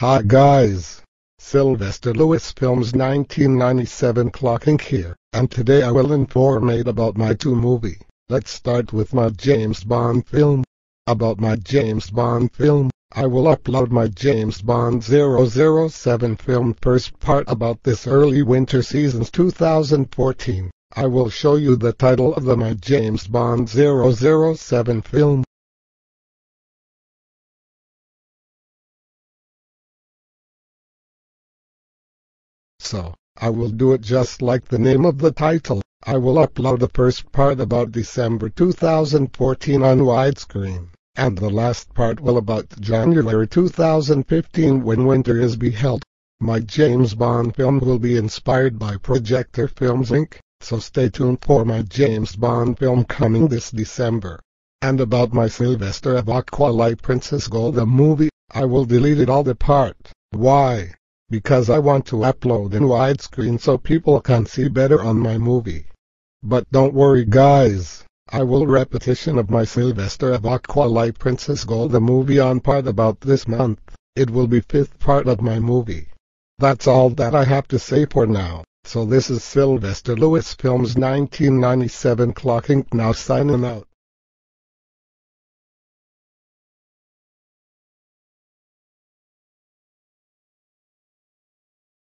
Hi guys! Sylvester Lewis Films 1997 clocking here, and today I will inform you about my two movie. Let's start with my James Bond film. About my James Bond film, I will upload my James Bond 007 film first part about this early winter seasons 2014. I will show you the title of the my James Bond 007 film. So, I will do it just like the name of the title. I will upload the first part about December 2014 on widescreen, and the last part will about January 2015 when winter is beheld. My James Bond film will be inspired by Projector Films Inc., so stay tuned for my James Bond film coming this December. And about my Sylvester of Aqualite Princess Golda movie, I will delete it all the part. Why? Because I want to upload in widescreen so people can see better on my movie. But don't worry guys, I will repetition of my Sylvester Aqualite Princess the movie on part about this month. It will be fifth part of my movie. That's all that I have to say for now. So this is Sylvester Lewis Films 1997 clocking now signing out.